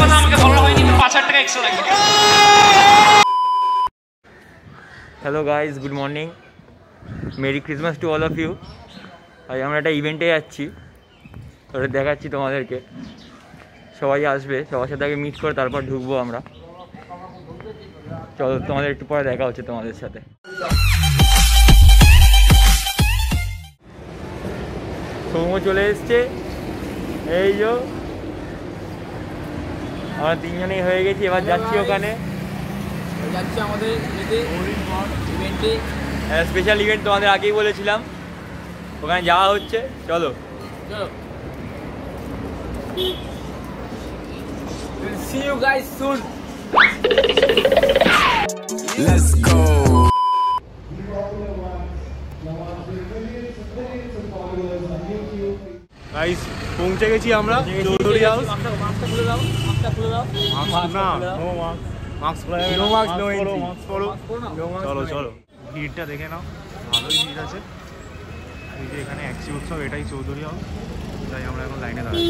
কথা আমাকে বলা হয়নি পাঁচ হাজার টাকা এক্সট্রা লাগবে hello guys good morning merry Christmas to all of you আজ আমরা একটা ইভেন্টে যাচ্ছি ওটা দেখাচ্ছি তোমাদেরকে সবাই আসবে সবার সাথে আগে মিট করে তারপর ঢুকবো আমরা চলো তোমাদের একটু পরে দেখা হচ্ছে তোমাদের সাথে সৌম্য চলে এসছে এই যে আমরা তিনজনেই হয়ে গেছি এবার যাচ্ছি ওখানে যাচ্ছি আমাদের স্পেশাল ইভেন্ট তোমাদের আগেই বলেছিলাম ওখানে যাওয়া হচ্ছে চলো পৌঁছে গেছি আমরা চৌধুরী হাউস চলো চলো চলো ভিড়টা দেখে নাও ভালোই ভিড় আছে এই যে এখানে একশি উৎসব এটাই চৌধুরী হাউস তাই আমরা এখন লাইনে দাঁড়াই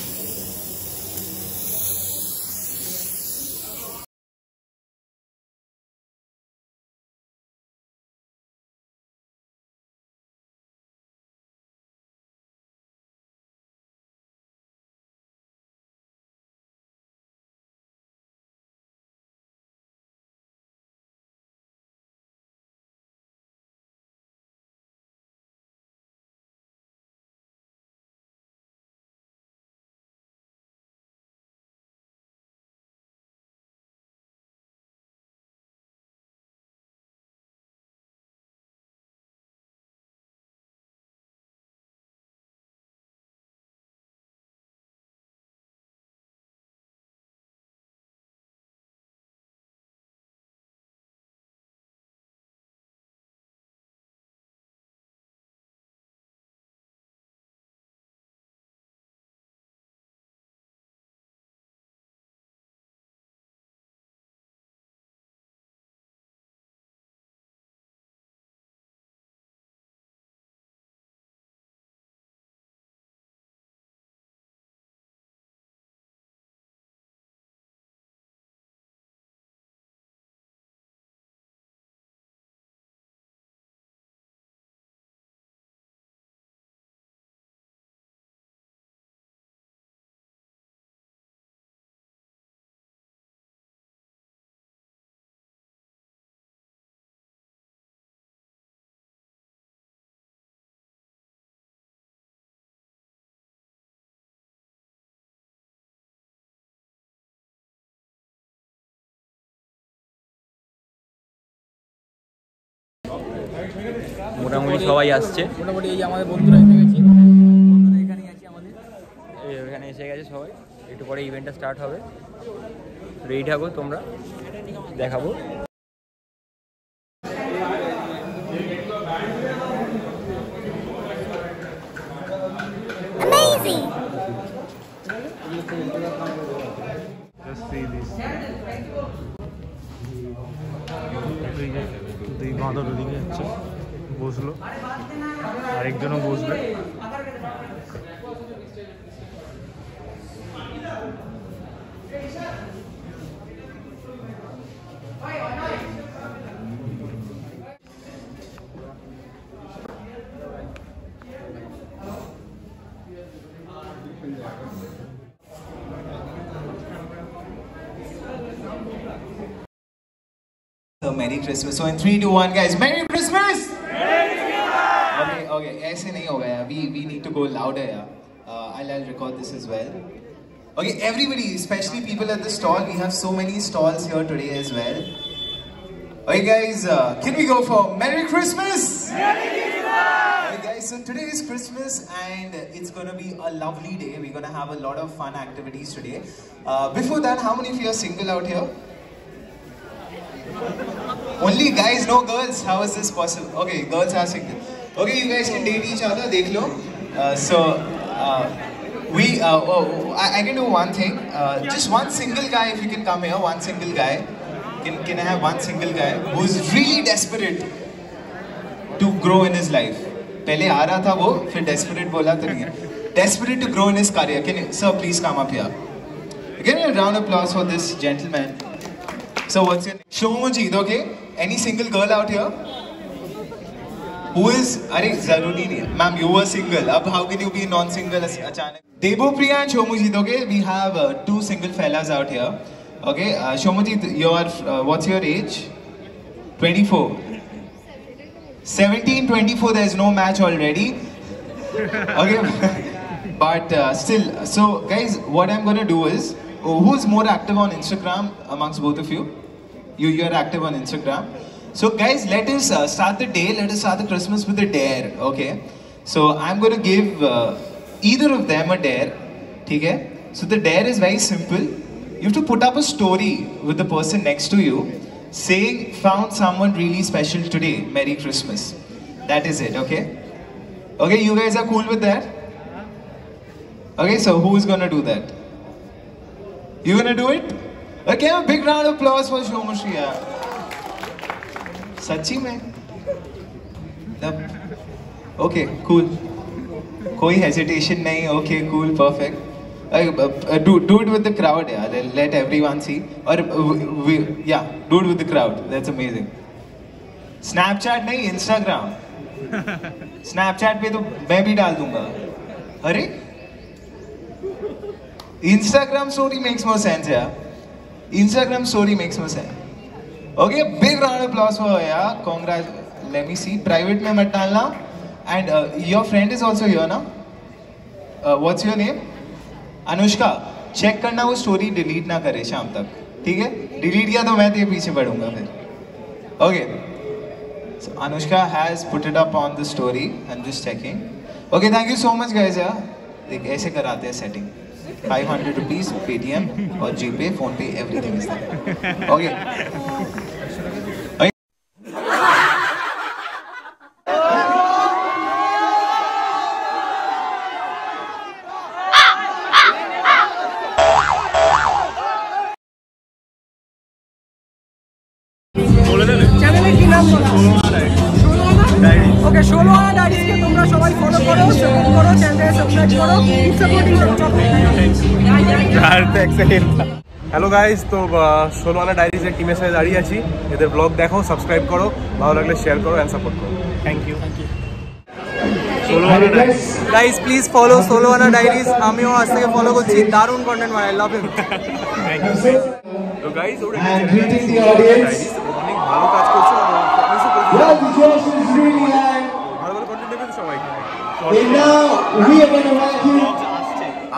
কত মোটামুটি সবাই আসছে মোটামুটি এই আমাদের বন্ধুরা এসে গেছে বন্ধুরা এখানে আছে আমাদের এখানে এসে গেছে সবাই একটু পরে ইভেন্টটা স্টার্ট হবে রেডি থাকো তোমরা দেখাবো Just see দুই বাঁদর ওদিকে হচ্ছে বসলো आकजनों বসবে Merry Christmas. So in 3, 2, 1, guys, Merry Christmas! okay, ऐसे नहीं होगा यार. We we need to go louder यार. Uh, I'll I'll record this as well. Okay, everybody, especially people at the stall. We have so many stalls here today as well. Okay, guys, uh, can we go for Merry Christmas? Merry Christmas! Okay, guys, so today is Christmas and it's gonna be a lovely day. We're gonna have a lot of fun activities today. Uh, before that, how many of you are single out here? Only guys, no girls. How is this possible? Okay, girls are single. Okay, you guys can date each other, देख लो. Uh, so, uh, we, uh, oh, I, I, can do one thing. Uh, just one single guy, if you can come here, one single guy. Can, can I have one single guy who's really desperate to grow in his life? पहले आ रहा था वो फिर desperate बोला तो नहीं है desperate to grow in his career can sir please come up here give a round applause for this gentleman so what's your Shomojit Okay. Any single girl out here? who is अरे जरूरी नहीं ma'am you were single अब how can you be non single अचानक Devapriya and Shomujit okay we have two single fellas out here okay uh, shomujit you are uh, what's your age 24 17 24 there's no match already okay but uh, still so guys what i'm going to do is oh, who's more active on instagram amongst both of you you you're active on instagram so guys, let us uh, start the day. Let us start the Christmas with a dare. Okay. So I'm going to give uh, either of them a dare. Okay. So the dare is very simple. You have to put up a story with the person next to you saying found someone really special today. Merry Christmas. That is it. Okay. Okay. You guys are cool with that? Okay. So who's going to do that? You going to do it? Okay. A big round of applause for Shomashriya. सच्ची में मतलब okay cool कोई hesitation नहीं okay cool perfect do do it with the crowd यार let everyone see और या do it with the crowd that's amazing Snapchat नहीं Instagram Snapchat पे तो मैं भी डाल दूंगा अरे Instagram story makes more sense यार Instagram story makes more sense okay big round applause for या congrats let me see private में मत डालना and your friend is also here ना what's your name Anushka check करना वो story delete ना करे शाम तक ठीक है डिलीट किया तो मैं तेरे पीछे बढ़ूंगा फिर okay so Anushka has put it up on the story I am just checking okay thank you so much guys यार देख ऐसे कराते हैं setting five hundred rupees Paytm और GPay PhonePe everything is okay এক সেকেন্ড হ্যালো গাইজ তো Sholoana diaries এর টিমের সাথে দাঁড়িয়ে আছি এদের ব্লগ দেখো সাবস্ক্রাইব করো ভালো লাগলে শেয়ার করো অ্যান্ড সাপোর্ট করো thank you thank you guys please follow Sholoana diaries আমিও আজ থেকে ফলো করছি দারুণ কন্টেন্ট মানে লাভ ইউ তো গাইজ ওর অনেক ভালো কাজ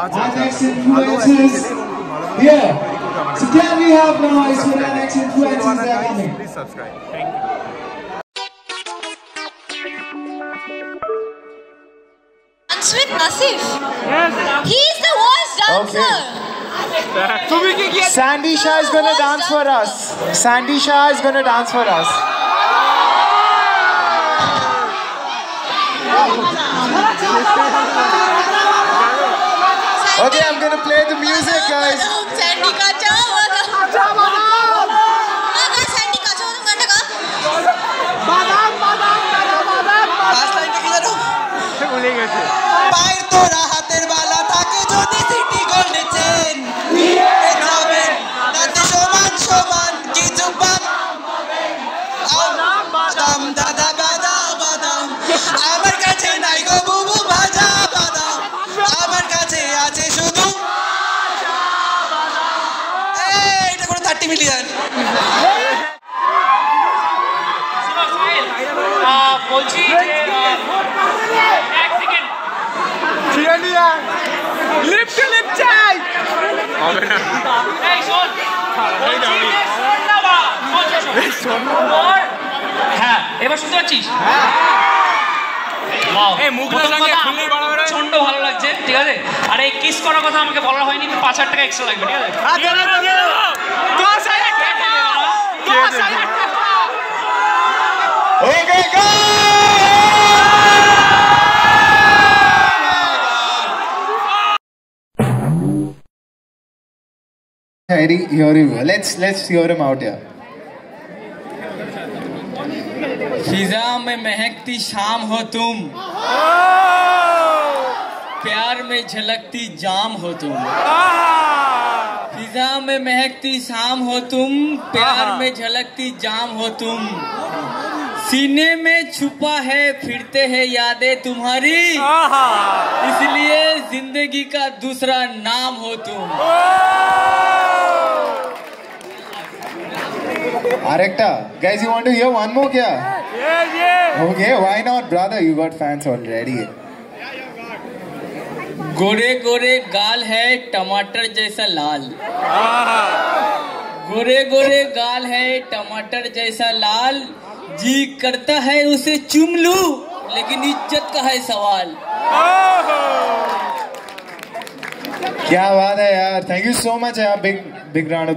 আচ্ছা, আচ্ছা, আচ্ছা ভালো Yeah. So can we have noise for the next influences that are coming? Please subscribe. Thank you. Sweet Nasif. Yes. He's the worst dancer. Okay. Sandy Shah is gonna dance for us. Sandy Shah is gonna dance for us. Okay, I'm gonna play the music, guys. বলছি ভালো লাগছে ঠিক আছে আর এই kiss করার কথা আমাকে বলা হয়নি পাঁচ হাজার টাকা এক্সট্রা লাগবে ঠিক আছে আচ্ছা, আচ্ছা, আচ্ছা। Harry, hear him. Let's let's hear him out here. फिजा में महकती शाम हो तुम प्यार में झलकती जाम हो तुम फिजा में महकती शाम हो तुम प्यार में झलकती जाम हो तुम सीने में छुपा है फिरते हैं यादें तुम्हारी इसलिए जिंदगी का दूसरा नाम हो तुम आरेक्टा guys you want to hear one more क्या okay why not brother you got fans already गोरे गोरे गाल है टमाटर जैसा लाल गोरे गोरे गाल है टमाटर जैसा लाल जी करता है उसे चुम लू लेकिन इज्जत का है सवाल क्या बात है यार थैंक यू सो मच यार बिग बिग राउंड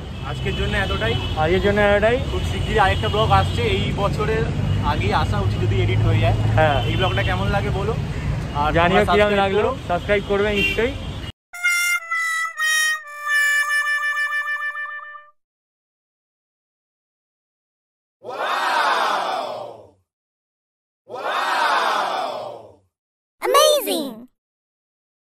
আজকের জন্য এতটাই আজকের জন্য এতটাই খুব শিগগিরই আরেকটা ব্লগ আসছে এই বছরের আগেই আসা উচিত যদি এডিট হয়ে যায় হ্যাঁ এই ব্লগটা কেমন লাগে বলো আর জানিও কিরকম লাগলো সাবস্ক্রাইব করবে নিশ্চয়ই